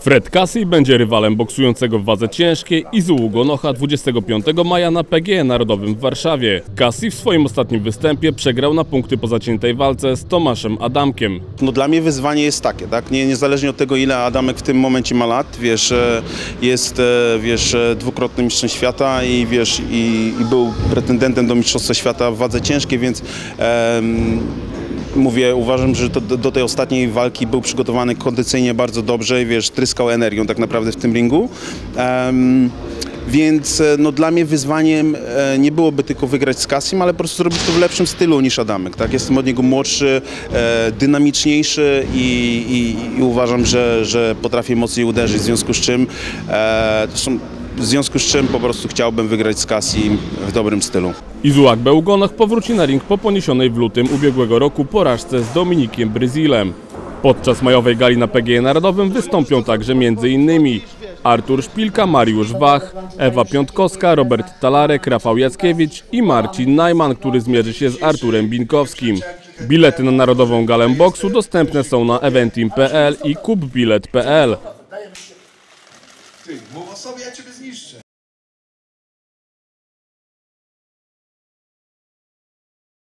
Fred Casey będzie rywalem boksującego w wadze ciężkiej Izu Gonocha 25 maja na PGE Narodowym w Warszawie. Casey w swoim ostatnim występie przegrał na punkty po zaciętej walce z Tomaszem Adamkiem. No dla mnie wyzwanie jest takie, tak? Nie, niezależnie od tego, ile Adamek w tym momencie ma lat, wiesz, e, jest, e, wiesz, e, dwukrotnym mistrzem świata i wiesz, i, i był pretendentem do mistrzostwa świata w wadze ciężkiej, więc em, mówię, uważam, że to, do, tej ostatniej walki był przygotowany kondycyjnie bardzo dobrze i wiesz, tryskał energią tak naprawdę w tym ringu. Em, więc e, no, dla mnie wyzwaniem e, nie byłoby tylko wygrać z Kasim, ale po prostu zrobić to w lepszym stylu niż Adamek. Tak? Jestem od niego młodszy, e, dynamiczniejszy i, i, i uważam, że, że potrafię mocniej uderzyć, w związku z czym e, w związku z czym po prostu chciałbym wygrać z Kasim w dobrym stylu. Izuak Bełgonoch powróci na ring po poniesionej w lutym ubiegłego roku porażce z Dominikiem Bryzilem. Podczas majowej gali na PGE Narodowym wystąpią także m.in. Artur Szpilka, Mariusz Wach, Ewa Piątkowska, Robert Talarek, Rafał Jackiewicz i Marcin Najman, który zmierzy się z Arturem Binkowskim. Bilety na Narodową Galę Boksu dostępne są na eventim.pl i kupbilet.pl. Ty, mów o sobie, ja ciebie zniszczę.